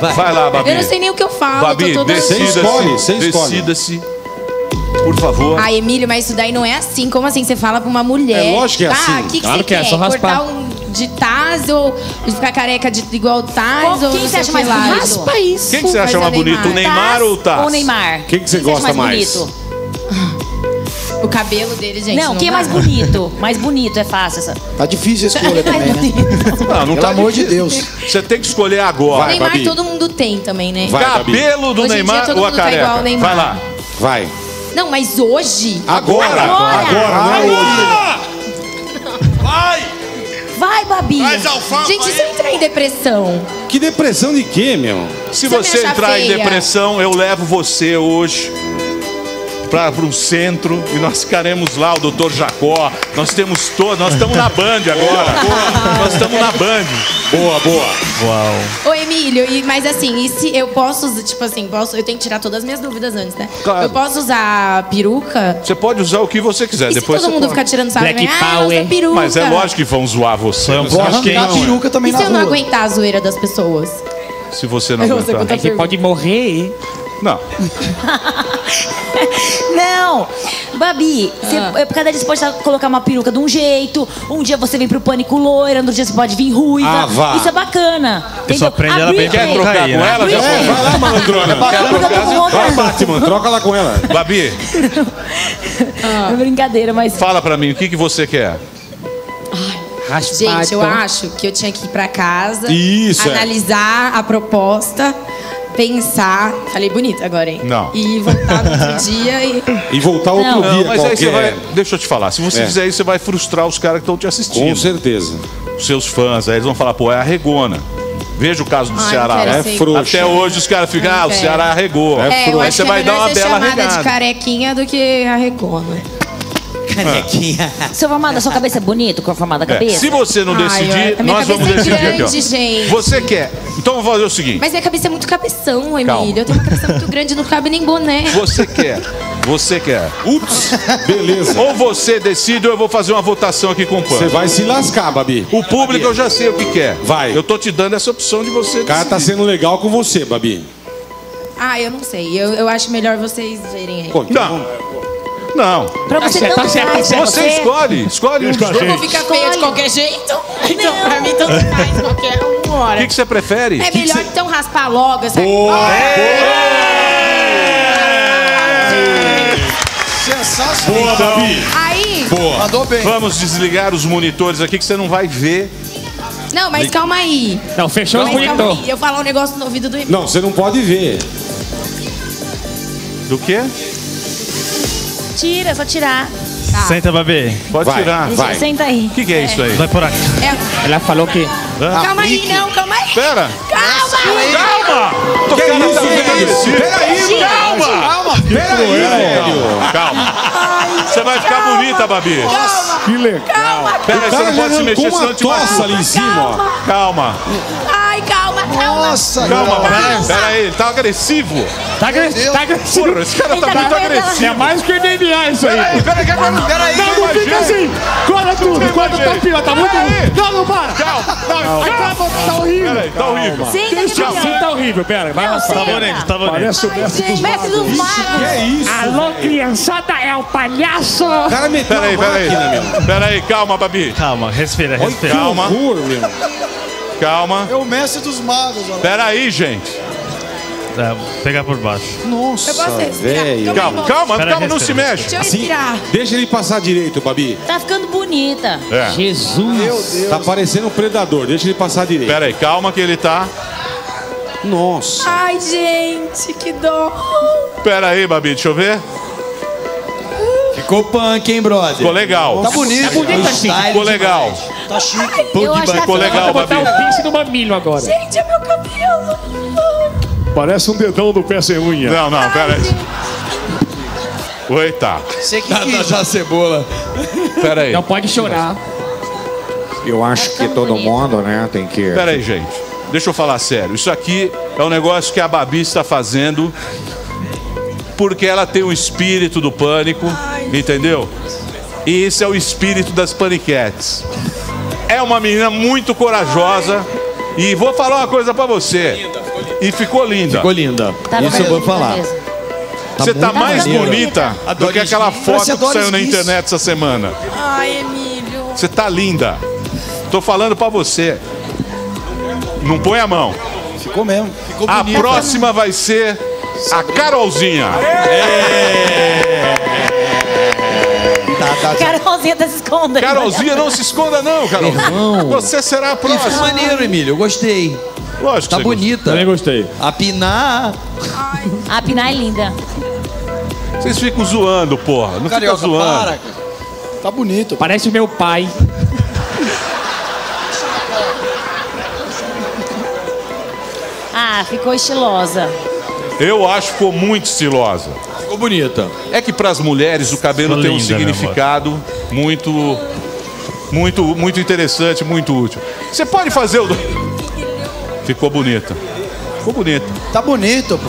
vai. Vai lá, Babi. Eu não sei nem o que eu falo. Babi, decida-se. Decida-se. Por favor. Ai, Emílio, mas isso daí não é assim. Como assim? Você fala pra uma mulher. É lógico que é tá, assim. o que, que Claro você que é, quer? só raspar. Cortar um de Taz ou ficar careca de igual Taz? Qual- ou quem não você acha o mais? Raspa isso. Quem que você acha mais é bonito, o Neymar ou o Taz? Ou Neymar? Quem que você acha gosta mais? Cabelo dele, gente. Não, quem é dá. mais bonito? Mais bonito, é fácil essa. Tá difícil a escolha também, né? Não, não Pelo tá amor de difícil. Deus. Você tem que escolher agora. Vai, Neymar Babi. todo mundo tem também, né? Vai. Cabelo do Hoje dia Neymar todo ou a mundo tá careca? igual o Neymar. Vai lá. Vai. Não, mas hoje. Agora. Agora. Agora, não é hoje. Vai, Babi. Gente, e se eu entrar em depressão? Que depressão de quê, meu? Se Você me você acha entrar em feia? depressão, eu levo você hoje para um centro e nós ficaremos lá, o doutor Jacó. Nós temos todo, nós estamos na Band agora. Nós estamos na Band. Boa, boa. Ô, Emílio, e, mas assim, e se eu posso, usar, tipo assim, posso, eu tenho que tirar todas as minhas dúvidas antes, né? Claro. Eu posso usar peruca? Você pode usar o que você quiser. E se Depois todo você mundo pode. ficar tirando sarro Black? Ah, Power. usa peruca. Mas é lógico que vão zoar você. Você acha que Não, peruca também E na se eu não aguentar a zoeira das pessoas? se você não Eu aguentar? você pode morrer. Não. Não, Babi, você, Ah. é, cada dia você pode colocar uma peruca de um jeito, um dia você vem pro pânico loira, outro dia você pode vir ruiva. Ah, vá. Isso é bacana. Pessoa entendeu? prende ela bem Britney- Quer trocar aí, com né? ela? Já foi. Vai lá, malandrona. Vai, Batman, troca lá com ela. Babi, É brincadeira, mas. fala pra mim, o que, que você quer? Gente, eu acho que eu tinha que ir pra casa, Isso, é. analisar a proposta, pensar. Falei bonito agora, hein? Não. E voltar no outro dia e. E voltar outro Não. dia Não, mas aí você vai. Deixa eu te falar. Se você É. fizer isso, você vai frustrar os caras que estão te Com assistindo. certeza. Os seus fãs. Aí eles vão falar, pô, é a Regona. Veja o caso do Ai, Ceará. quero É ser- frouxo. Até hoje os caras ficam, Não ah, o quero. Ceará arregou. É É, eu Aí acho você que vai é dar melhor uma ser bela chamada regada. de carequinha do que a regona. Canequinha. Seu formado, sua cabeça é bonita, com a formada da É, cabeça? Se você não Ai, decidir, a minha nós vamos cabeça é decidir aqui. grande, ó. gente. Você quer. Então vamos fazer o seguinte. Mas minha cabeça é muito cabeção, Emílio. Calma. Eu tenho uma cabeça muito grande, não cabe nem boné. Você quer. Você quer. Ups, beleza. Ou você decide ou eu vou fazer uma votação aqui com o Você PAN. vai se lascar, Babi. O público eu já sei o que quer. Vai. Eu tô te dando essa opção de você O cara tá decidir. sendo legal com você, Babi. Ah, eu não sei. Eu, eu acho melhor vocês verem aí. Pô, então Não. Não. Pra você certo, tanto tá certo, tá certo. Você escolhe. Escolhe um dos dois. Eu vou ficar feia de qualquer jeito. Então, pra mim, tanto faz qualquer uma O que, que você prefere? É Que que melhor você- então raspar logo essa. Sensacional. Boa, Babi. Aí. Boa. Mandou bem. Vamos desligar os monitores aqui que você não vai ver. Não, mas calma aí. Não, fechou Mas calma monitor. aí. Eu falar um negócio no ouvido do Emílio. Não, você não pode ver. Do quê? Tira, é só tirar. Senta, Babi. Pode Vai. tirar. Vai. Senta aí. O que, que é isso aí? Vai por aqui. É, Ela falou que. Calma aí, não, calma aí. Pera. Calma! Calma! Tô Que isso, velho? agressivo. Peraí, Calma! Calma, filho. Peraí, velho. Calma. Você vai ficar bonita, Babi. Que legal. Calma! Pera aí, O você não pode se mexer, senão te machuca. ali em cima, ó. Calma. Ai, calma, calma. Nossa, Calma. Pera aí, ele tá agressivo. Tá agressivo. Tá agressivo. Porra, esse cara tá tá muito agressivo. É mais que o MMA isso aí. Peraí, peraí, que agora não Não, fica assim. Cola tudo. Jeito. tá pior, tá muito. Não, não para. Calma. Não, tá, tá horrível. Peraí, tá horrível. Senta Deixa assim, tá horrível. Pera, vai lá. senta. bonito, tá bonito. Parece o mestre dos dos Que magos. é isso? Alô, criançada, é o palhaço. Cara meteu Peraí, uma peraí. Peraí, calma, Babi. Calma, respira, respira. Calma. Calma. É o mestre dos magos. ó. Pera aí, gente. É, pegar por baixo. Eu Nossa, posso respirar? velho. Calma, Calma, calma, Pera aí, calma, não se mexe. Deixa eu Assim, respirar. deixa ele passar direito, Babi. Tá ficando bonita. É. Jesus. Meu Deus. Tá parecendo um predador, deixa ele passar direito. Pera aí, calma que ele tá. Nossa. Ai, gente, que dó. Pera aí, Babi, deixa eu ver. Ficou punk, hein, brother? Ficou legal. Tá bonito. Tá bonito assim. Ficou legal. demais. Tá chique. Eu acho que Ficou tá legal, Vou botar Babi. o piercing no mamilo agora. Gente, é meu cabelo. Parece um dedão do pé sem unha. Não, não, pera aí. Oi, tá. Você que Tá, tá, quis. já cebola. Pera aí. Não pode chorar. Eu acho que tão todo bonito. mundo, né, tem que. Pera aí, gente. Deixa eu falar sério. Isso aqui é um negócio que a Babi está fazendo porque ela tem o espírito do pânico, entendeu? E esse é o espírito das paniquetes. É uma menina muito corajosa e vou falar uma coisa pra você. E ficou linda. Ficou linda. Tava Isso eu vou falar. mesmo. Você tá, muito mais maneiro. bonita do que aquela foto que saiu na internet essa semana. Ai, Emílio. Você tá linda. Tô falando pra você. Não põe a mão. Ficou mesmo. Ficou A próxima vai ser a Carolzinha. Tá, tá, tá. Carolzinha tá se escondendo. Carolzinha, não se esconda não, Carolzinha. Irmão. Você será a próxima. maneiro, Emílio. Eu gostei. Lógico Tá bonita. Também gostei. A Pinar. A Pinar é linda. Vocês ficam zoando, porra. Não Carioca, fica zoando. para. Tá bonito. Parece o meu pai. Ah, ficou estilosa. Eu acho que ficou muito estilosa. Ficou bonita. É que para as mulheres o cabelo Ficou tem um linda, meu significado muito, muito, muito interessante, muito útil. Você pode fazer o. Ficou bonita. Ficou bonita. Tá bonito, pô.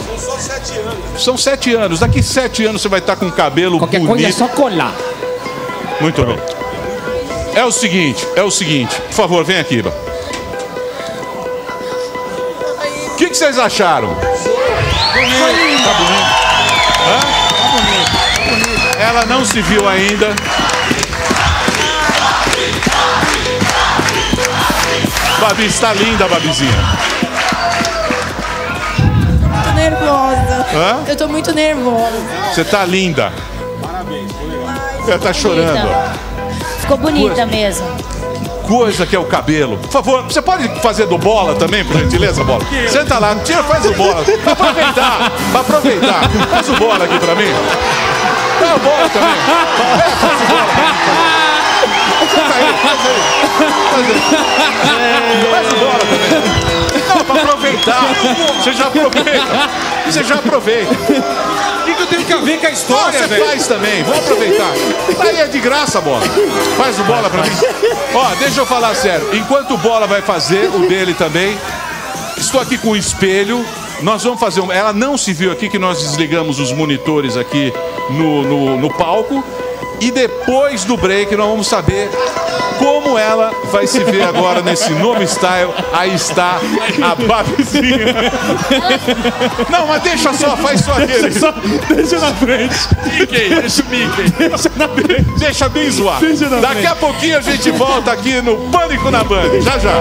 São sete anos. Daqui sete anos você vai estar com o cabelo Qualquer bonito. coisa é só colar. Muito bem. É o seguinte, é o seguinte. Por favor, vem aqui, Iba. O que, que vocês acharam? Bonito. Tá bonito. Hã? Ela não se viu ainda. Babi, está linda, Babizinha. Tô nervosa. Hã? Eu tô muito nervosa. Você tá linda. Parabéns. Ela tá chorando. Ficou bonita mesmo. coisa que é o cabelo. Por favor, você pode fazer do bola também, por gentileza, bola? Senta lá, tira, faz o bola. Pra aproveitar, pra aproveitar. Faz o bola aqui pra mim. Dá o bola também. É, faz aí, faz aí. Faz aí. Faz também. Não, pra aproveitar. Você já aproveita. Você já aproveita. O que, que eu tenho que ver com a Não, história, você velho? faz também, vamos aproveitar. Aí é de graça, bola. Faz o bola pra mim. Ó, deixa eu falar sério. Enquanto o bola vai fazer, o dele também. Estou aqui com o espelho. Nós vamos fazer um. Ela não se viu aqui que nós desligamos os monitores aqui no, no, no palco. E depois do break nós vamos saber como ela vai se ver agora nesse novo style. Aí está a Babizinha. Não, mas deixa só, faz só aquele. Deixa na frente. Mickey, deixa o Mickey. Deixa na frente. Deixa bem zoado. Deixa na Daqui a pouquinho a gente volta aqui no Pânico na Band. Já já.